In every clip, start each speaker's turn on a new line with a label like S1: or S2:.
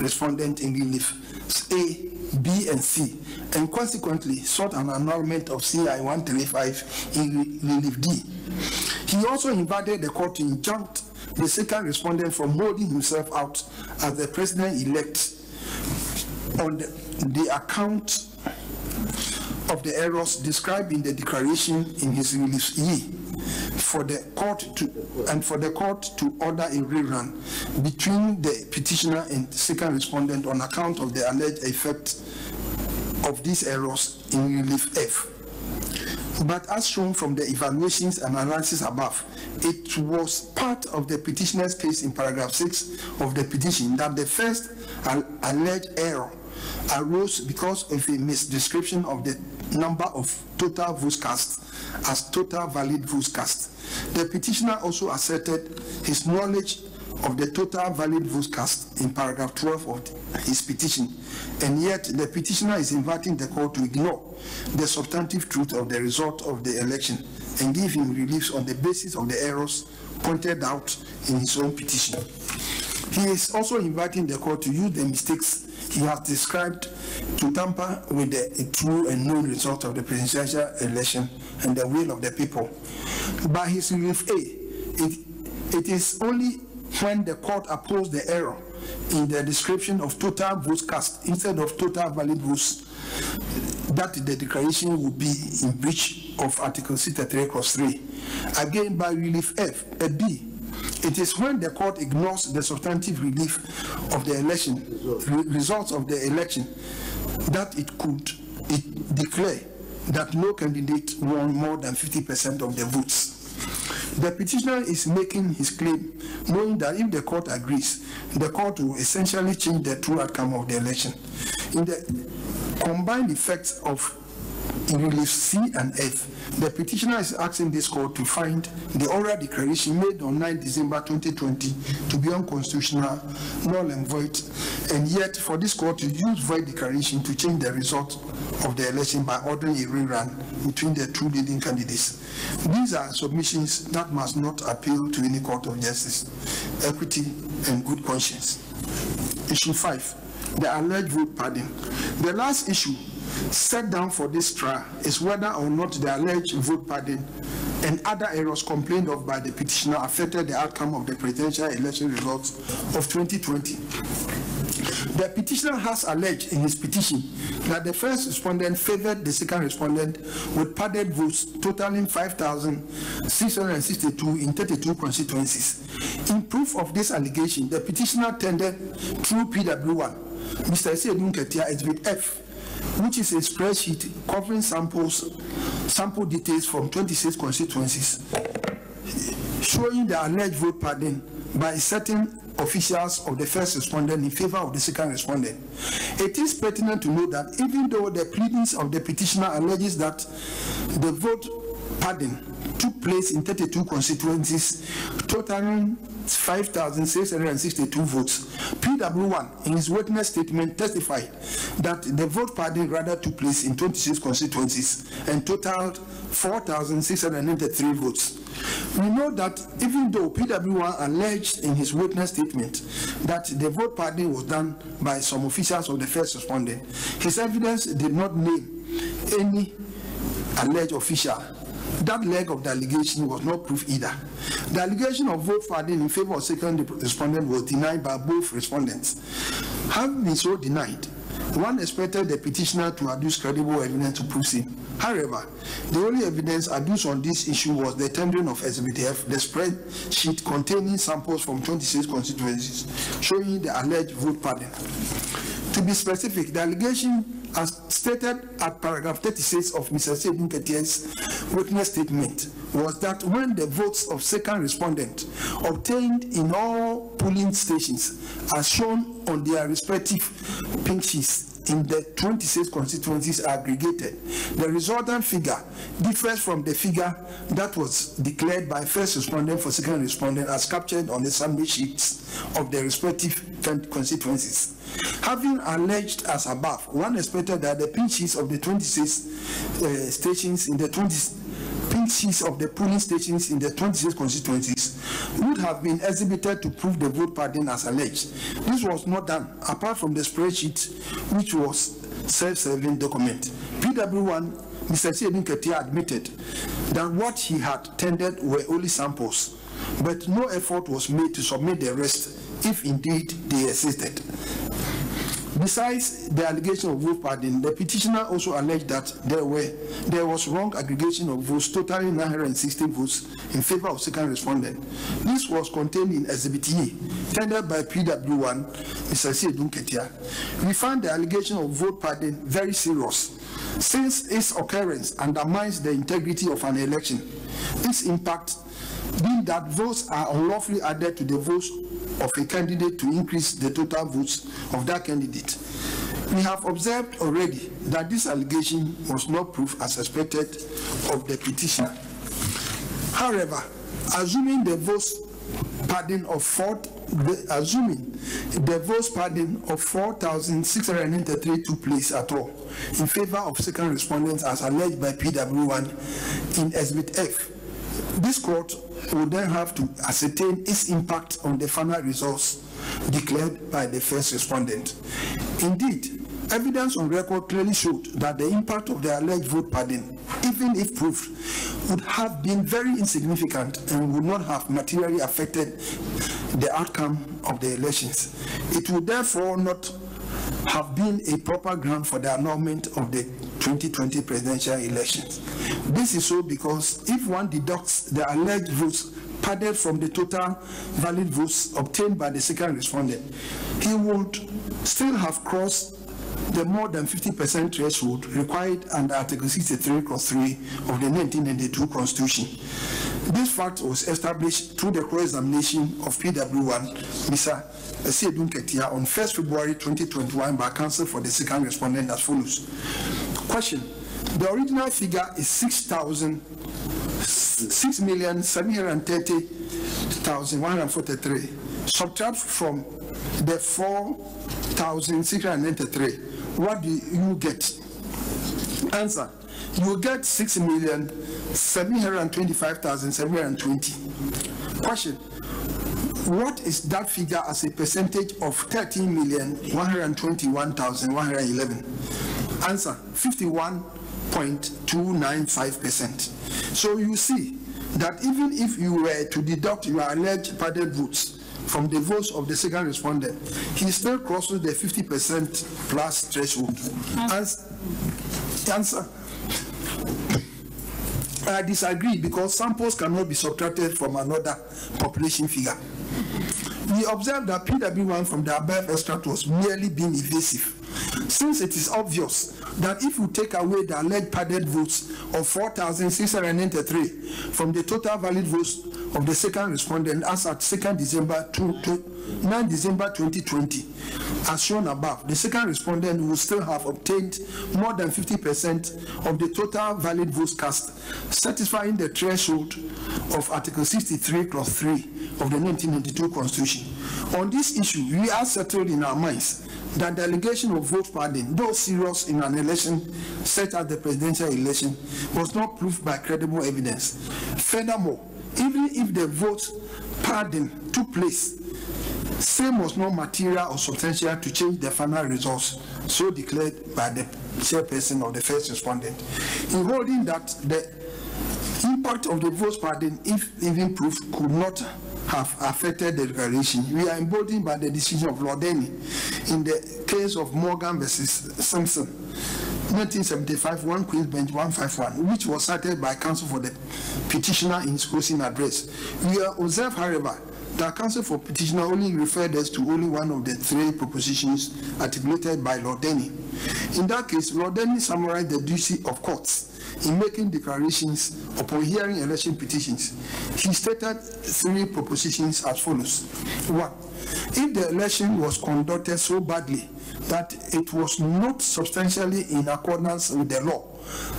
S1: respondent in relief A, B, and C, and consequently sought an annulment of CI 135 in relief D. He also invited the court to injunct the second respondent from holding himself out as the president-elect on the, the account of the errors described in the declaration in his relief E for the court to and for the court to order a rerun between the petitioner and second respondent on account of the alleged effect of these errors in relief F. But as shown from the evaluations and analysis above, it was part of the petitioner's case in paragraph 6 of the petition that the first alleged error arose because of a misdescription of the number of total votes cast as total valid votes cast. The petitioner also asserted his knowledge of the total valid votes cast in paragraph 12 of his petition, and yet the petitioner is inviting the court to ignore the substantive truth of the result of the election and give him relief on the basis of the errors pointed out in his own petition. He is also inviting the court to use the mistakes he has described to tamper with the true and known result of the presidential election and the will of the people. By his relief A, it, it is only when the court opposed the error in the description of total votes cast instead of total valid votes that the declaration would be in breach of Article 63 clause 3. Again, by relief F, a B, it is when the court ignores the substantive relief of the election, re results of the election, that it could it declare that no candidate won more than 50% of the votes. The petitioner is making his claim knowing that if the court agrees, the court will essentially change the true outcome of the election. In the combined effects of relief C and F, the petitioner is asking this court to find the oral declaration made on 9 December 2020 to be unconstitutional, null and void, and yet for this court to use void declaration to change the result of the election by ordering a rerun between the two leading candidates. These are submissions that must not appeal to any court of justice, equity, and good conscience. Issue 5, the alleged vote padding. The last issue set down for this trial is whether or not the alleged vote padding and other errors complained of by the petitioner affected the outcome of the presidential election results of 2020. The petitioner has alleged in his petition that the first respondent favored the second respondent with padded votes totaling 5,662 in 32 constituencies. In proof of this allegation, the petitioner tendered through PW1, Mr. Asiedu Nketia, Exhibit F, which is a spreadsheet covering samples, sample details from 26 constituencies, showing the alleged vote padding by certain officials of the first respondent in favor of the second respondent. It is pertinent to note that even though the pleadings of the petitioner alleges that the vote padding took place in 32 constituencies, totaling 5,662 votes. PW1, in his witness statement, testified that the vote padding rather took place in 26 constituencies and totaled 4,693 votes. We know that even though PW1 alleged in his witness statement that the vote padding was done by some officials of the first respondent, his evidence did not name any alleged official that leg of the allegation was not proof either. The allegation of vote padding in favor of second respondent was denied by both respondents. Having been so denied, one expected the petitioner to adduce credible evidence to prove him. However, the only evidence adduced on this issue was the tendering of SBTF, the spreadsheet containing samples from 26 constituencies showing the alleged vote padding. To be specific, the allegation as stated at paragraph 36 of Mr. Ketia's witness statement was that when the votes of second respondent obtained in all polling stations as shown on their respective pink sheets in the 26 constituencies aggregated. The resultant figure differs from the figure that was declared by first respondent for second respondent as captured on the summary sheets of the respective constituencies. Having alleged as above, one expected that the pink sheets of the 26 uh, stations in the 20 sheets of the polling stations in the 26 constituencies would have been exhibited to prove the vote padding as alleged. This was not done, apart from the spreadsheet, which was self-serving document. PW1, Mr. Asiedu Nketia admitted that what he had tendered were only samples, but no effort was made to submit the rest if indeed they existed. Besides the allegation of vote padding, the petitioner also alleged that there were there was wrong aggregation of votes, totaling 960 votes in favor of second respondent. This was contained in Exhibit E, tendered by PW1, Mr. Asiedu Nketia. We find the allegation of vote padding very serious, since its occurrence undermines the integrity of an election. Its impact being that votes are unlawfully added to the votes of a candidate to increase the total votes of that candidate. We have observed already that this allegation was not proof as expected of the petitioner. However, assuming the votes padding of four, the, assuming the votes padding of 4,693 took place at all in favor of second respondents as alleged by PW1 in Exhibit F, this court would then have to ascertain its impact on the final results declared by the first respondent. Indeed, evidence on record clearly showed that the impact of the alleged vote padding, even if proved, would have been very insignificant and would not have materially affected the outcome of the elections. It would therefore not have been a proper ground for the annulment of the 2020 presidential elections. This is so because if one deducts the alleged votes padded from the total valid votes obtained by the second respondent, he would still have crossed the more than 50% threshold required under Article 63 clause 3 of the 1992 Constitution. This fact was established through the cross-examination of PW1, Mr. Asiedu Nketia, on 1st February 2021 by counsel for the second respondent as follows. Question. The original figure is 6,000, 6,730,143. Subtract from the 4,693. What do you get? Answer. You get 6,725,720. Question. What is that figure as a percentage of 13,121,111? Answer 51.295%. So you see that even if you were to deduct your alleged padded votes from the votes of the second respondent, he still crosses the 50% plus threshold. Ans- answer. I disagree because samples cannot be subtracted from another population figure. We observed that PW1 from the above extract was merely being evasive since it is obvious that if we take away the alleged padded votes of 4,693 from the total valid votes of the second respondent as at 2nd December 9 December 2020, as shown above, the second respondent will still have obtained more than 50% of the total valid votes cast, satisfying the threshold of Article 63, Clause 3 of the 1992 Constitution. On this issue, we are settled in our minds that the allegation of vote padding, though serious in an election such as the presidential election, was not proved by credible evidence. Furthermore, even if the vote padding took place, same was not material or substantial to change the final results, so declared by the chairperson of the first respondent. In holding that the impact of the vote padding, if even proved, could not have affected the declaration. We are emboldened by the decision of Lord Denning in the case of Morgan versus Simpson, 1975, 1 Queen's Bench 151, which was cited by counsel for the petitioner in his closing address. We observe, however, that counsel for petitioner only referred us to only one of the three propositions articulated by Lord Denning. In that case, Lord Denning summarized the duty of courts in making declarations upon hearing election petitions. He stated three propositions as follows. One, if the election was conducted so badly that it was not substantially in accordance with the law,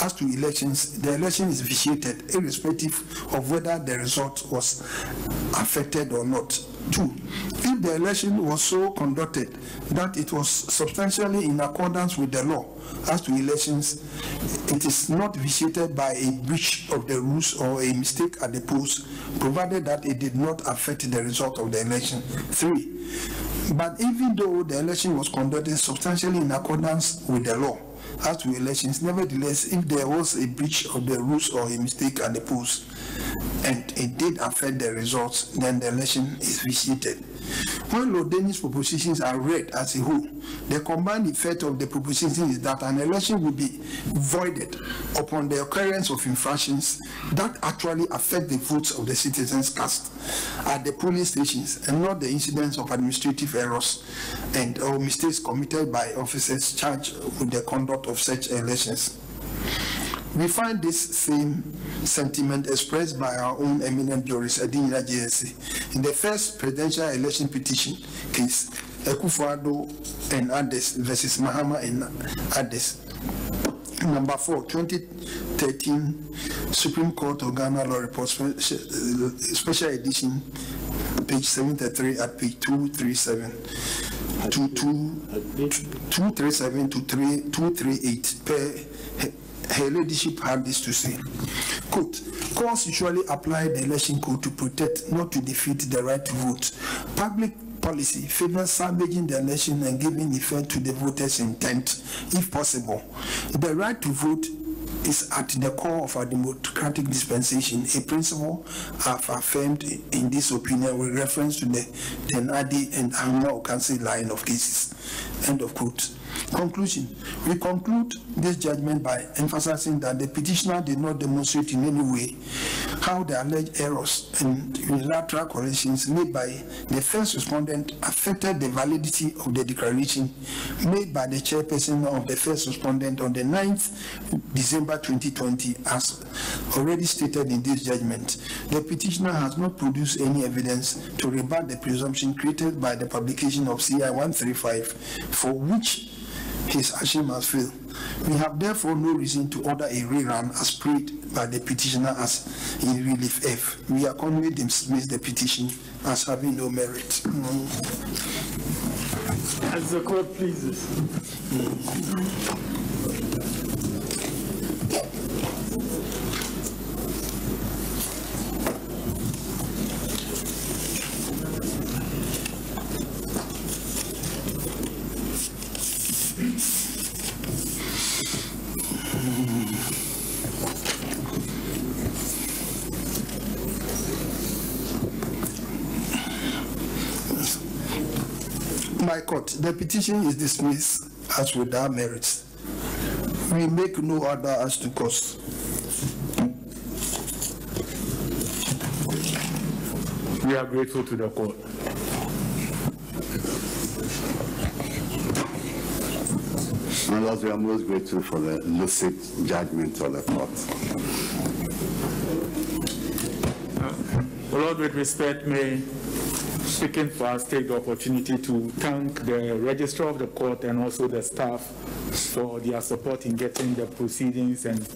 S1: as to elections, the election is vitiated irrespective of whether the result was affected or not. Two, if the election was so conducted that it was substantially in accordance with the law as to elections, it is not vitiated by a breach of the rules or a mistake at the polls, provided that it did not affect the result of the election. Three, but even though the election was conducted substantially in accordance with the law as to elections, nevertheless, if there was a breach of the rules or a mistake at the polls, and it did affect the results, then the election is vitiated. When Lord Denning's propositions are read as a whole, the combined effect of the propositions is that an election will be voided upon the occurrence of infractions that actually affect the votes of the citizens cast at the polling stations and not the incidents of administrative errors and or mistakes committed by officers charged with the conduct of such elections. We find this same sentiment expressed by our own eminent jurist, Adinyira JSC, in the first presidential election petition case, Akufo-Addo and others versus Mahama and others. Number four, 2013 Supreme Court of Ghana Law Report, special edition, page 73 at page 237. 237 to 238 per her ladyship had this to say. Quote, courts usually apply the election code to protect, not to defeat the right to vote. Public policy favors salvaging the election and giving effect to the voters' intent, if possible. The right to vote is at the core of our democratic dispensation, a principle I've affirmed in this opinion with reference to the Tehn-Addy and Ahumah Ocansey line of cases. End of quote. Conclusion. We conclude this judgment by emphasizing that the petitioner did not demonstrate in any way how the alleged errors and unilateral corrections made by the first respondent affected the validity of the declaration made by the chairperson of the first respondent on the 9th December 2020 as already stated in this judgment. The petitioner has not produced any evidence to rebut the presumption created by the publication of CI 135 for which his action must fail. We have therefore no reason to order a rerun as prayed by the petitioner as in relief F. We accordingly dismiss the petition as having no merit.
S2: As the court pleases.
S1: My court, the petition is dismissed as without merit. We make no order as to cause.
S2: We are grateful to the court.
S3: My Lord, we are most grateful for the lucid judgment of the court.
S2: Lord, with respect, may speaking for us take the opportunity to thank the registrar of the court and also the staff for their support in getting the proceedings and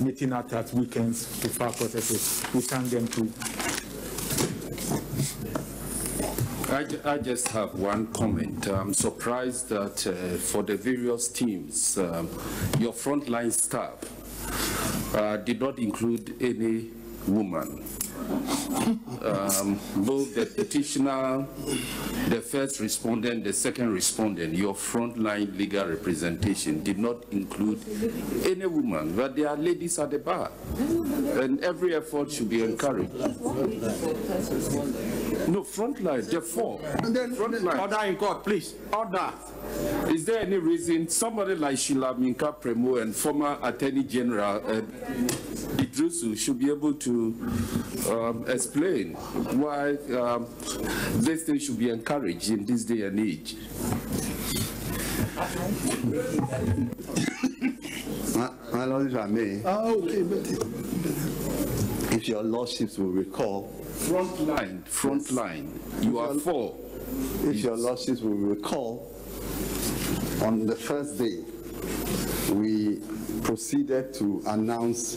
S2: meeting out at weekends to file processes. We thank them too.
S4: I, I just have one comment. I'm surprised that uh, for the various teams, um, your frontline staff uh, did not include any woman. Um, Both the petitioner, the first respondent, the second respondent, your frontline legal representation did not include any woman, but there are ladies at the bar. And every effort should be encouraged. No, frontline, there are four. Frontline.
S5: Order in court, please. Order.
S4: Is there any reason somebody like Sheila Minkah-Premo and former Attorney General uh, Iddrisu should be able to um, explain why um, this thing should be encouraged in this day and age?
S3: My, my Lord, if I may,
S1: Ah, okay, but
S3: if your lordships will recall,
S4: Front line, front line. you are four.
S3: if your lordships will recall, on the first day, we proceeded to announce